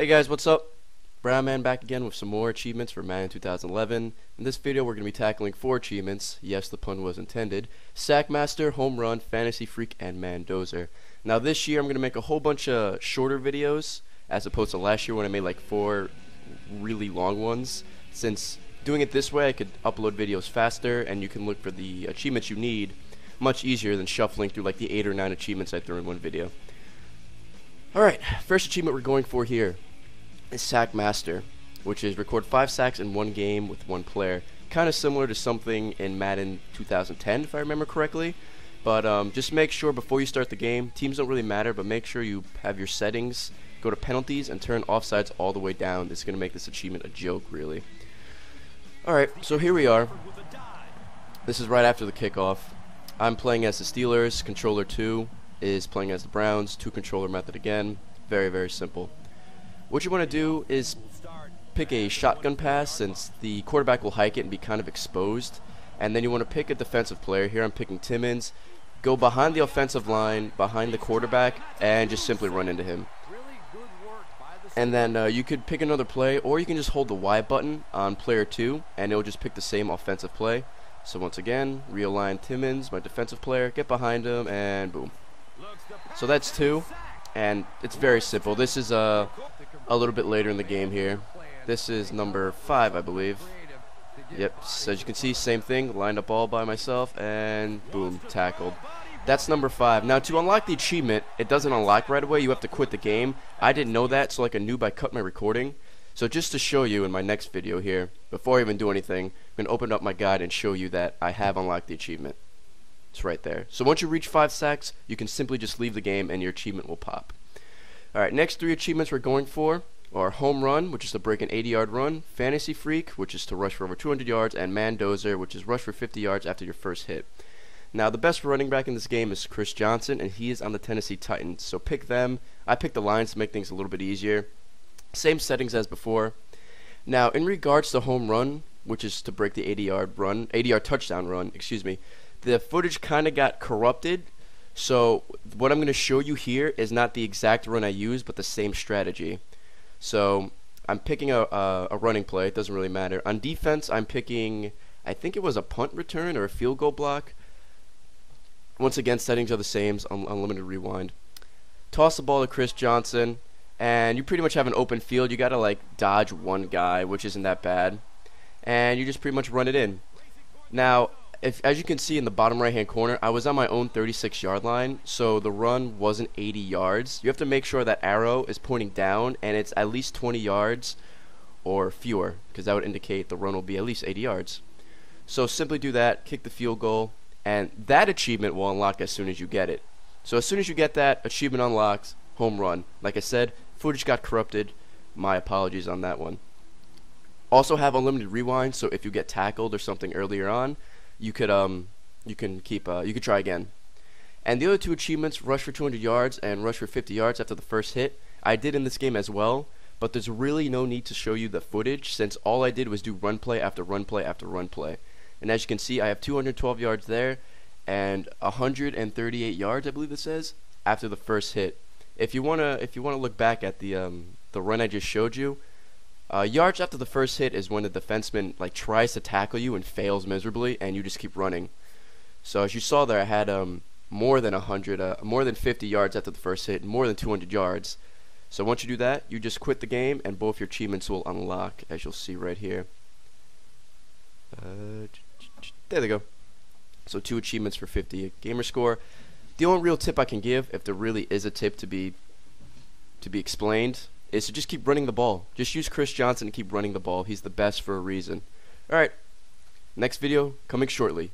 Hey guys, what's up? Brownman back again with some more achievements for Madden 2011. In this video, we're going to be tackling four achievements. Yes, the pun was intended. Sackmaster, Home Run, Fantasy Freak, and Mandozer. Now this year, I'm going to make a whole bunch of shorter videos, as opposed to last year when I made like four really long ones. Since doing it this way, I could upload videos faster, and you can look for the achievements you need much easier than shuffling through like the eight or nine achievements I threw in one video. Alright, first achievement we're going for here Sack Master, which is record five sacks in one game with one player. Kind of similar to something in Madden 2010, if I remember correctly. But um, just make sure before you start the game, teams don't really matter, but make sure you have your settings, go to penalties, and turn offsides all the way down. It's going to make this achievement a joke, really. Alright, so here we are. This is right after the kickoff. I'm playing as the Steelers, controller 2 is playing as the Browns, two controller method again. Very, very simple. What you want to do is pick a shotgun pass since the quarterback will hike it and be kind of exposed. And then you want to pick a defensive player. Here I'm picking Timmons. Go behind the offensive line, behind the quarterback, and just simply run into him. And then uh, you could pick another play, or you can just hold the Y button on player 2, and it'll just pick the same offensive play. So once again, realign Timmons, my defensive player, get behind him, and boom. So that's two, and it's very simple. This is uh, a little bit later in the game here. This is number five, I believe. Yep, so as you can see, same thing, lined up all by myself, and boom, tackled. That's number five. Now, to unlock the achievement, it doesn't unlock right away. You have to quit the game. I didn't know that, so like a noob, I cut my recording. So just to show you in my next video here, before I even do anything, I'm going to open up my guide and show you that I have unlocked the achievement. It's right there. So once you reach 5 sacks, you can simply just leave the game and your achievement will pop. Alright, next three achievements we're going for are Home Run, which is to break an 80-yard run, Fantasy Freak, which is to rush for over 200 yards, and Mandozer, which is rush for 50 yards after your first hit. Now, the best running back in this game is Chris Johnson, and he is on the Tennessee Titans. So pick them. I picked the Lions to make things a little bit easier. Same settings as before. Now, in regards to home run, which is to break the 80-yard run, 80-yard touchdown run, excuse me, the footage kind of got corrupted. So what I'm going to show you here is not the exact run I used, but the same strategy. So I'm picking a, a, a running play. It doesn't really matter. On defense, I'm picking, I think it was a punt return or a field goal block. Once again, settings are the same. Un unlimited rewind. Toss the ball to Chris Johnson, and you pretty much have an open field. You got to like dodge one guy, which isn't that bad, and you just pretty much run it in. Now, if as you can see in the bottom right hand corner, I was on my own 36 yard line, so the run wasn't 80 yards. You have to make sure that arrow is pointing down and it's at least 20 yards or fewer, because that would indicate the run will be at least 80 yards. So simply do that, kick the field goal, and that achievement will unlock as soon as you get it. So as soon as you get that, achievement unlocks, home run. Like I said, footage got corrupted. My apologies on that one. Also have unlimited rewind, so if you get tackled or something earlier on, you could um you can keep uh, you could try again. And the other two achievements, rush for 200 yards and rush for 50 yards after the first hit, I did in this game as well. But there's really no need to show you the footage since all I did was do run play after run play after run play. And as you can see, I have 212 yards there and 138 yards, I believe it says, after the first hit. If you wanna if you wanna look back at the um, the run I just showed you, uh, yards after the first hit is when the defenseman like tries to tackle you and fails miserably, and you just keep running. So as you saw there, I had um, more than 100, uh, more than 50 yards after the first hit, more than 200 yards. So once you do that, you just quit the game, and both your achievements will unlock, as you'll see right here. Uh, there they go. So two achievements for 50 gamer score. The only real tip I can give, if there really is a tip to be to be explained, is to just keep running the ball. Just use Chris Johnson to keep running the ball. He's the best for a reason. Alright, next video coming shortly.